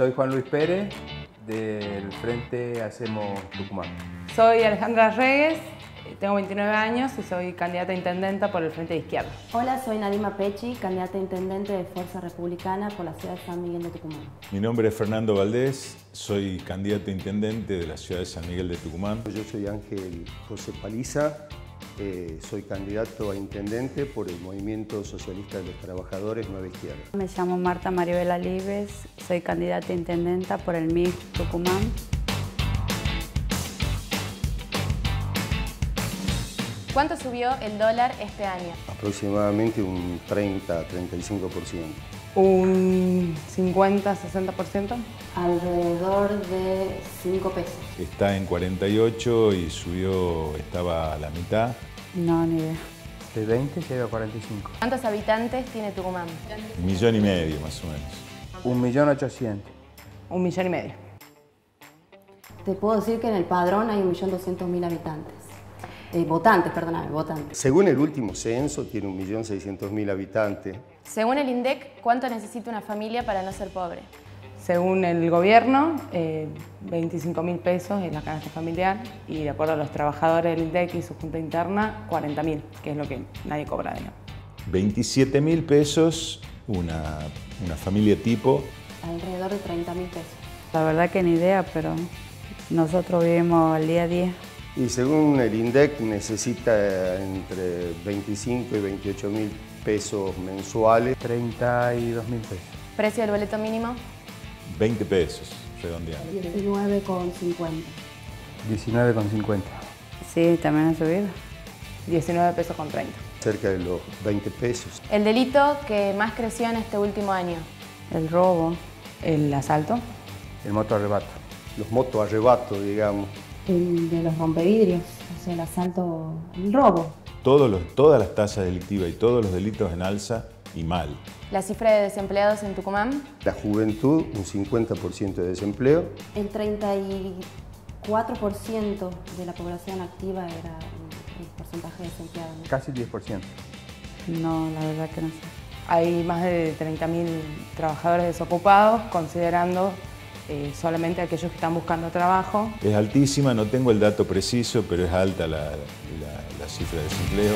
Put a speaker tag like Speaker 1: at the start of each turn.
Speaker 1: Soy Juan Luis Pérez, del Frente Hacemos Tucumán.
Speaker 2: Soy Alejandra Reyes, tengo 29 años y soy candidata a intendenta por el Frente de Izquierda.
Speaker 3: Hola, soy Nadima Pechi, candidata a intendente de Fuerza Republicana por la ciudad de San Miguel de Tucumán.
Speaker 4: Mi nombre es Fernando Valdés, soy candidato a intendente de la ciudad de San Miguel de Tucumán.
Speaker 5: Yo soy Ángel José Paliza, eh, soy candidato a intendente por el Movimiento Socialista de los Trabajadores Nueva Izquierda.
Speaker 6: Me llamo Marta Maribela Libes, soy candidata a intendenta por el MIG Tucumán.
Speaker 7: ¿Cuánto subió el dólar este año?
Speaker 5: Aproximadamente un 30-35%.
Speaker 2: Un 50-60%.
Speaker 3: Alrededor de 5 pesos.
Speaker 4: Está en 48 y subió, estaba a la mitad.
Speaker 6: No, ni idea.
Speaker 1: De 20 llega a 45.
Speaker 7: ¿Cuántos habitantes tiene Tucumán?
Speaker 4: Un millón y medio más o menos.
Speaker 1: Un millón ochocientos.
Speaker 2: Un millón y medio.
Speaker 3: Te puedo decir que en el padrón hay 1.200.000 habitantes. Eh, votantes, perdóname, votantes.
Speaker 5: Según el último censo, tiene 1.600.000 habitantes.
Speaker 7: Según el INDEC, ¿cuánto necesita una familia para no ser pobre?
Speaker 2: Según el gobierno, eh, 25 mil pesos es la canasta familiar y de acuerdo a los trabajadores del INDEC y su junta interna, 40 mil, que es lo que nadie cobra. Digamos.
Speaker 4: 27 mil pesos, una, una familia tipo.
Speaker 3: Alrededor de 30 mil pesos.
Speaker 6: La verdad que ni idea, pero nosotros vivimos al día a día.
Speaker 5: Y según el INDEC necesita entre 25 y 28 mil pesos mensuales.
Speaker 1: 32 mil pesos.
Speaker 7: ¿Precio del boleto mínimo?
Speaker 4: 20 pesos, redondeando.
Speaker 3: 19,50.
Speaker 1: 19,50.
Speaker 6: Sí, también ha subido.
Speaker 2: 19 pesos con 30.
Speaker 5: Cerca de los 20 pesos.
Speaker 7: ¿El delito que más creció en este último año?
Speaker 6: El robo.
Speaker 2: El asalto.
Speaker 1: El moto arrebato.
Speaker 5: Los motos arrebatos, digamos.
Speaker 3: El de los rompevidrios, o sea, el asalto, el robo.
Speaker 4: Todos los, todas las tasas delictivas y todos los delitos en alza y mal.
Speaker 7: ¿La cifra de desempleados en Tucumán?
Speaker 5: La juventud, un 50% de desempleo.
Speaker 3: El 34% de la población activa era el porcentaje de desempleados. ¿no?
Speaker 1: Casi el 10%.
Speaker 6: No, la verdad que no sé.
Speaker 2: Hay más de 30.000 trabajadores desocupados, considerando eh, solamente aquellos que están buscando trabajo.
Speaker 4: Es altísima, no tengo el dato preciso, pero es alta la, la- la cifra de desempleo.